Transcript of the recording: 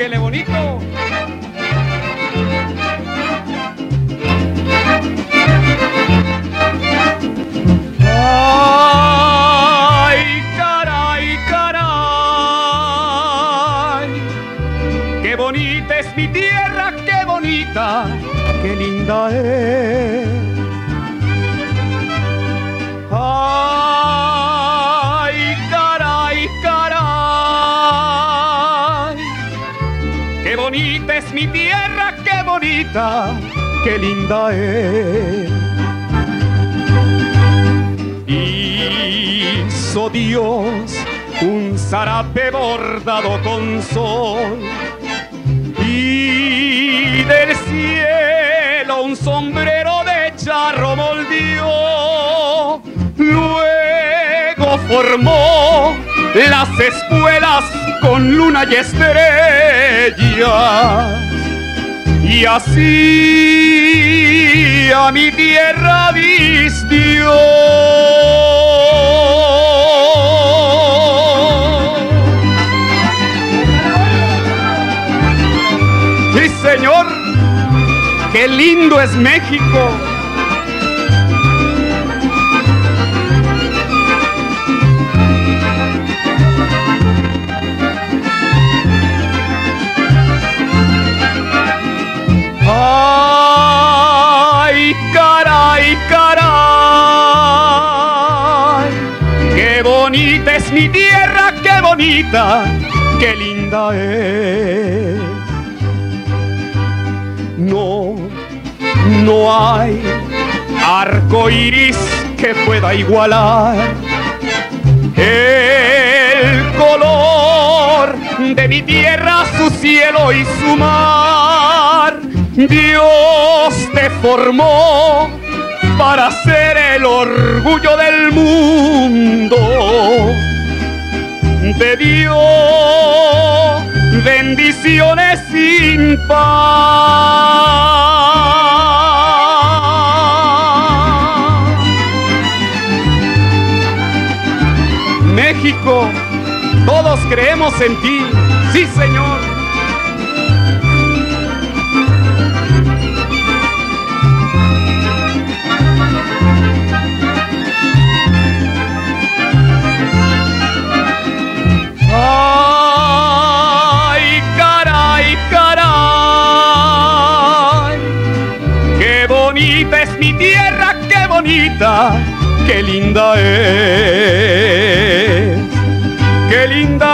Tóquele bonito. Ay, caray, caray. Qué bonita es mi tierra, qué bonita, qué linda es. Mi tierra, qué bonita, qué linda es. Hizo Dios un zarape bordado con sol y del cielo un sombrero de charro moldió. Luego formó las espuelas con luna y estrella. Y así a mi tierra vistió. Sí, señor, qué lindo es México. Es mi tierra, qué bonita, qué linda es. No, no hay arco iris que pueda igualar el color de mi tierra, su cielo y su mar. Dios te formó para ser el orgullo del mundo. Te dio bendiciones sin par. México, todos creemos en ti, sí Señor. Tierra, qué bonita, qué linda es. Qué linda